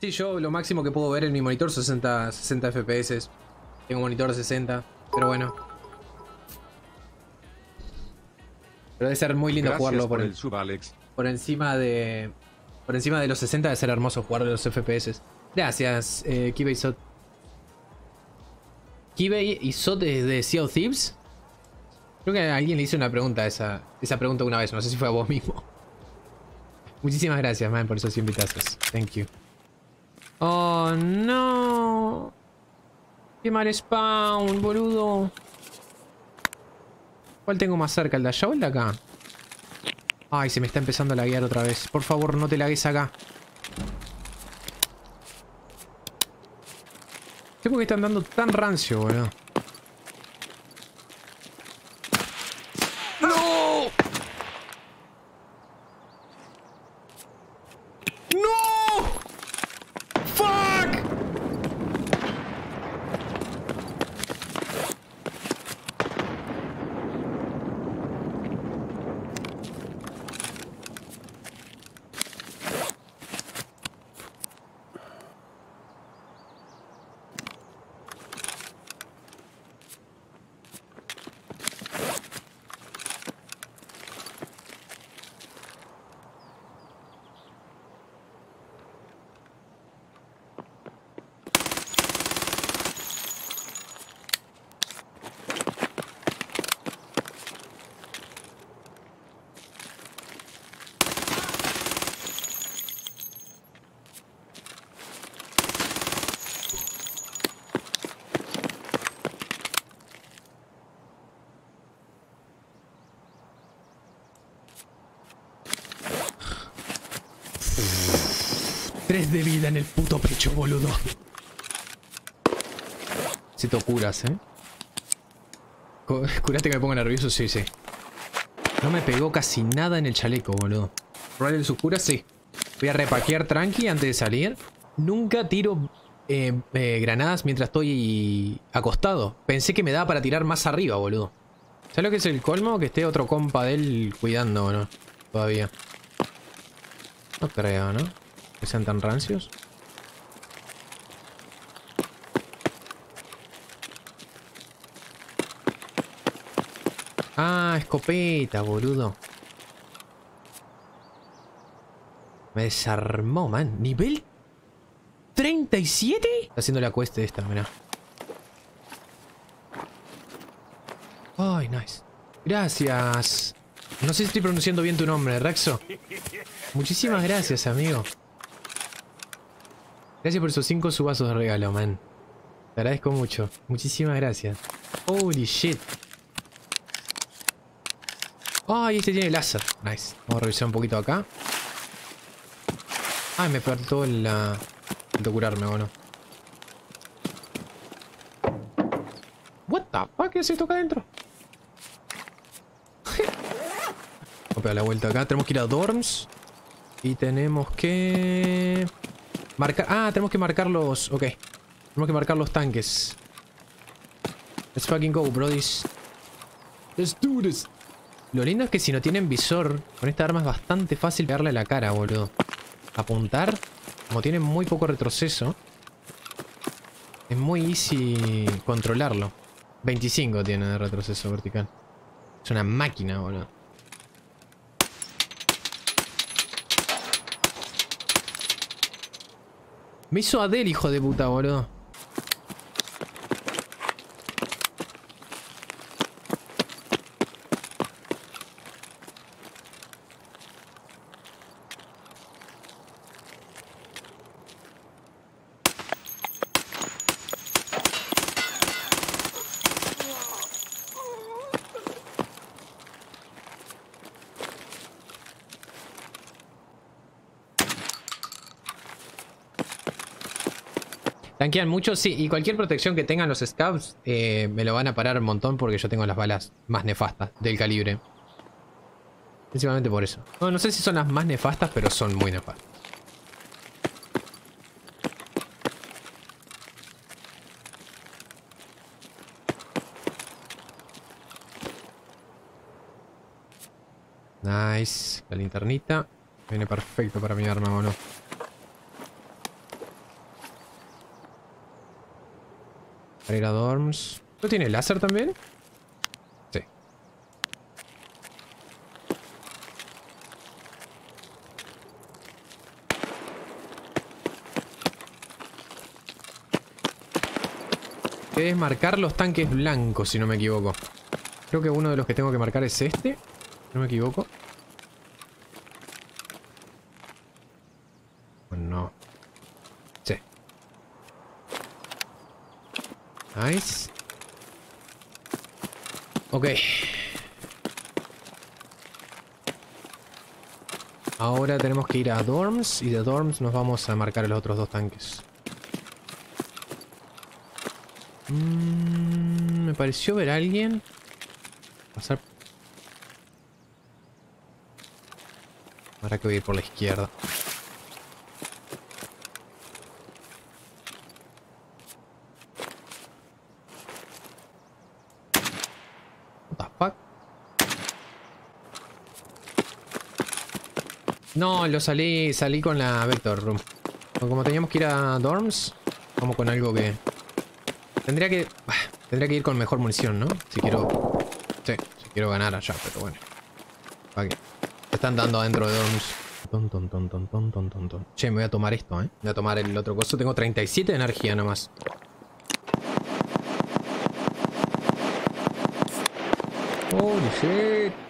Sí, yo lo máximo que puedo ver en mi monitor 60, 60 FPS. Tengo monitor 60, pero bueno. Pero debe ser muy lindo Gracias jugarlo por por, el sub, Alex. por encima de. Por encima de los 60 debe ser hermoso jugar de los FPS. Gracias, eh, Kibe y Sot. Kibe y Sot de, de Sea of Thieves. Creo que a alguien le hice una pregunta a esa, esa pregunta una vez, no sé si fue a vos mismo. Muchísimas gracias, man, por esos 100 vitazos. Thank you. Oh, no. Qué mal spawn, boludo. ¿Cuál tengo más cerca? ¿El de allá o el de acá? Ay, se me está empezando a laguear otra vez. Por favor, no te lagues acá. sé por qué están dando tan rancio, boludo. 3 de vida en el puto pecho, boludo. Si te curas, ¿eh? Curate que me pongo nervioso, sí, sí. No me pegó casi nada en el chaleco, boludo. Royal su cura, sí. Voy a repaquear tranqui antes de salir. Nunca tiro eh, eh, granadas mientras estoy acostado. Pensé que me daba para tirar más arriba, boludo. ¿Sabes lo que es el colmo? Que esté otro compa de él cuidando, ¿no? Todavía. No creo, ¿no? Que sean tan rancios. Ah, escopeta, boludo. Me desarmó, man. ¿Nivel 37? Está haciendo la cuesta esta, mirá. Ay, nice. Gracias. No sé si estoy pronunciando bien tu nombre, Rexo. Muchísimas gracias, amigo. Gracias por esos 5 subazos de regalo, man. Te agradezco mucho. Muchísimas gracias. Holy shit. Ay, este tiene láser. Nice. Vamos a revisar un poquito acá. Ay, me faltó ah, Faltó curarme, bueno. What the fuck? ¿Qué es esto acá adentro? Vamos a pegar la vuelta acá. Tenemos que ir a Dorms. Y tenemos que... Marcar... Ah, tenemos que marcar los... Ok. Tenemos que marcar los tanques. Let's fucking go, brodies. Let's do this. Lo lindo es que si no tienen visor, con esta arma es bastante fácil pegarle la cara, boludo. Apuntar, como tiene muy poco retroceso, es muy easy controlarlo. 25 tiene de retroceso vertical. Es una máquina, boludo. Me hizo Adele, hijo de puta, boludo. Tanquean mucho, sí, y cualquier protección que tengan los scouts eh, me lo van a parar un montón porque yo tengo las balas más nefastas del calibre. Principalmente por eso. No, no sé si son las más nefastas, pero son muy nefastas. Nice. La linternita. Viene perfecto para mi arma, ¿o no? Para ir a dorms. ¿No tiene láser también? Sí. Que marcar los tanques blancos, si no me equivoco. Creo que uno de los que tengo que marcar es este. No me equivoco. Oh, no. Sí. Nice. Ok. Ahora tenemos que ir a Dorms y de Dorms nos vamos a marcar los otros dos tanques. Mm, me pareció ver a alguien pasar. Ahora que voy a ir por la izquierda. What the fuck? No, lo salí, salí con la Vector Room. Como teníamos que ir a Dorms, como con algo que... Tendría que... Tendría que ir con mejor munición, ¿no? Si quiero... Sí, si quiero ganar allá, pero bueno. ¿Para qué? Están dando adentro de Dorms. Ton, ton, ton, ton, ton, ton, ton, ton. Che, me voy a tomar esto, ¿eh? Voy a tomar el otro coso. Tengo 37 de energía nomás. Holy shit.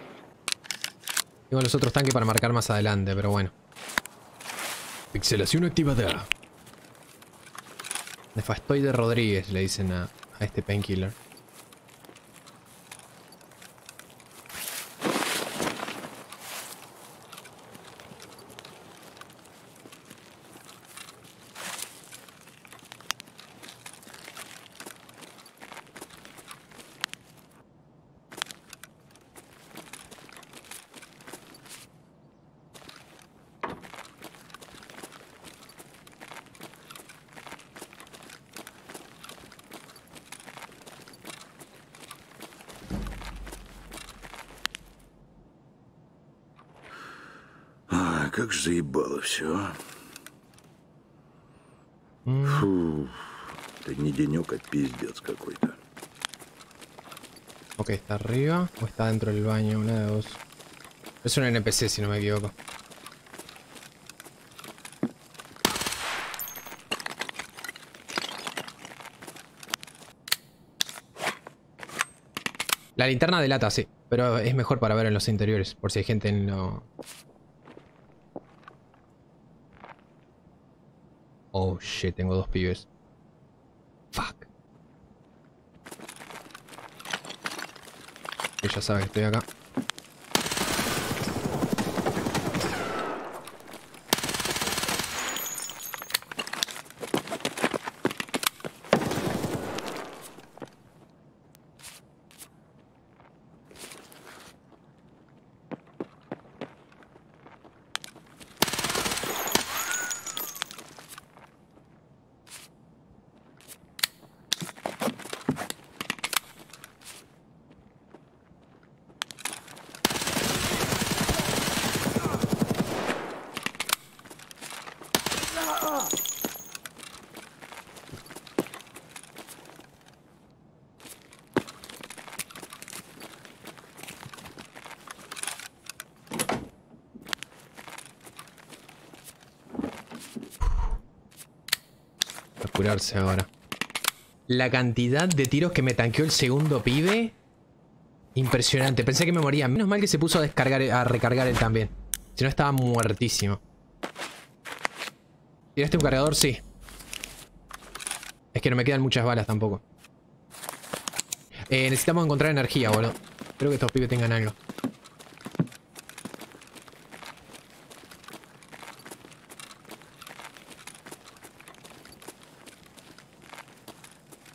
Tengo los otros tanques para marcar más adelante, pero bueno. Pixelación activada. Nefastoide Rodríguez le dicen a, a este painkiller. А, как же заебало все. Фу, это не денек, а пиздец какой-то. Ok, está arriba o está dentro del baño, una de dos. Es un NPC si no me equivoco. La linterna delata, sí, pero es mejor para ver en los interiores, por si hay gente en lo... Oh shit, tengo dos pibes. Fuck. Ella sabe que estoy acá. A curarse ahora. La cantidad de tiros que me tanqueó el segundo pibe. Impresionante. Pensé que me moría. Menos mal que se puso a descargar, a recargar él también. Si no estaba muertísimo. ¿Tiraste un cargador? Sí. Es que no me quedan muchas balas tampoco. Eh, necesitamos encontrar energía, boludo. Creo que estos pibes tengan algo.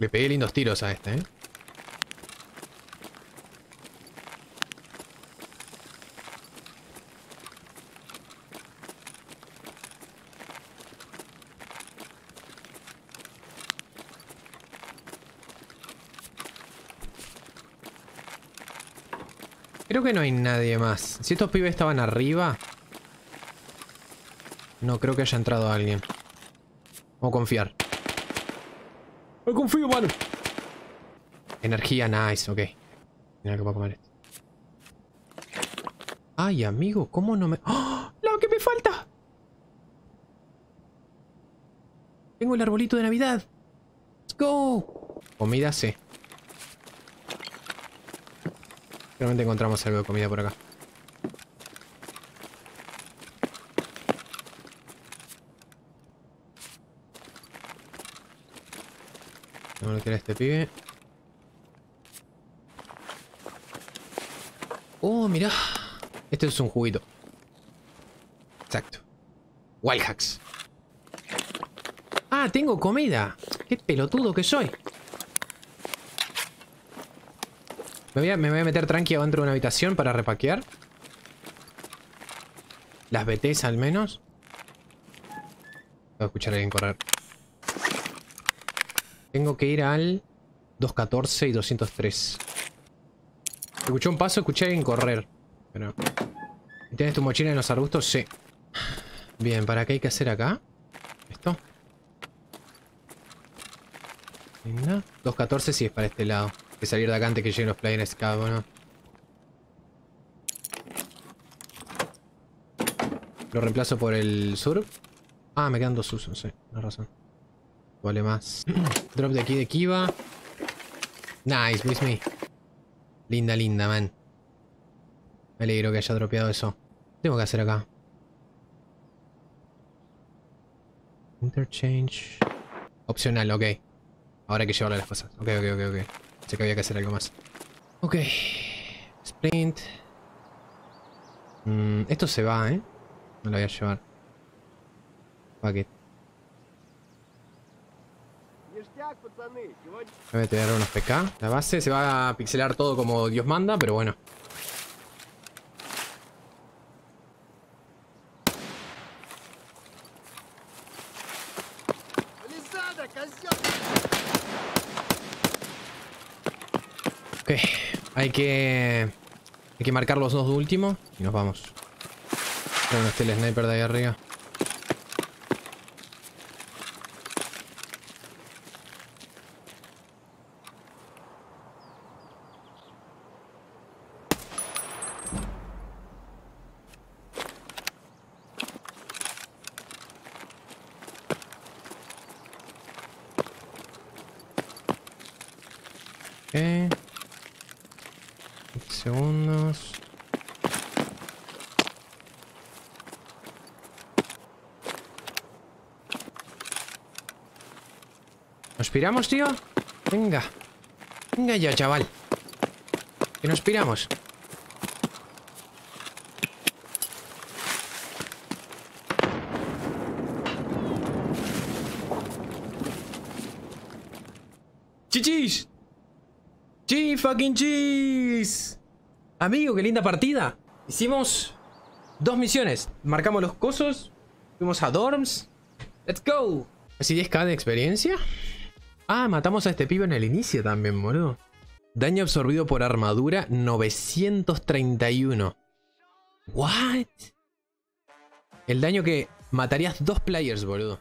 Le pegué lindos tiros a este, ¿eh? Creo que no hay nadie más. Si estos pibes estaban arriba... No creo que haya entrado alguien. Vamos a confiar. No confío, mano. Energía, nice, ok. Mira que puedo comer esto. Ay, amigo, ¿cómo no me...? ¡Oh! ¡Lo que me falta! Tengo el arbolito de Navidad. Let's go. Comida, sí. Realmente encontramos algo de comida por acá. No lo quiere este pibe. Oh, mira. Este es un juguito. Exacto. Wild hacks. Ah, tengo comida. Qué pelotudo que soy. Me voy a, me voy a meter tranqui dentro de una habitación para repaquear. Las BTs al menos. Voy a escuchar a alguien correr. Tengo que ir al 214 y 203. Escuché un paso, escuché alguien correr. Pero... ¿Tienes tu mochila en los arbustos? Sí. Bien, ¿para qué hay que hacer acá? ¿Esto? Venga. 214 sí es para este lado. Hay que salir de acá antes que lleguen los players cada uno. Lo reemplazo por el sur. Ah, me quedan dos usos, sí, la razón. Vale más. Drop de aquí de Kiva. Nice, with me. Linda, linda, man. Me alegro que haya dropeado eso. ¿Qué tengo que hacer acá? Interchange. Opcional, ok. Ahora hay que llevarle las cosas. Ok, ok, ok, ok. Sé que había que hacer algo más. Ok. Sprint. Mm, esto se va, ¿eh? Me lo voy a llevar. Voy a tener unos PK. La base se va a pixelar todo como Dios manda, pero bueno. Ok, hay que... Hay que marcar los dos últimos y nos vamos. No esté el sniper de ahí arriba. Ok. 20 segundos. ¿Nos piramos, tío? Venga. Venga ya, chaval. Que nos piramos. ¡Chichis! ¡Chi fucking cheese! Amigo, qué linda partida. Hicimos dos misiones. Marcamos los cosos. Fuimos a Dorms. ¡Let's go! ¿Así 10k de experiencia? Ah, matamos a este pibe en el inicio también, boludo. Daño absorbido por armadura 931. ¿What? El daño que matarías dos players, boludo.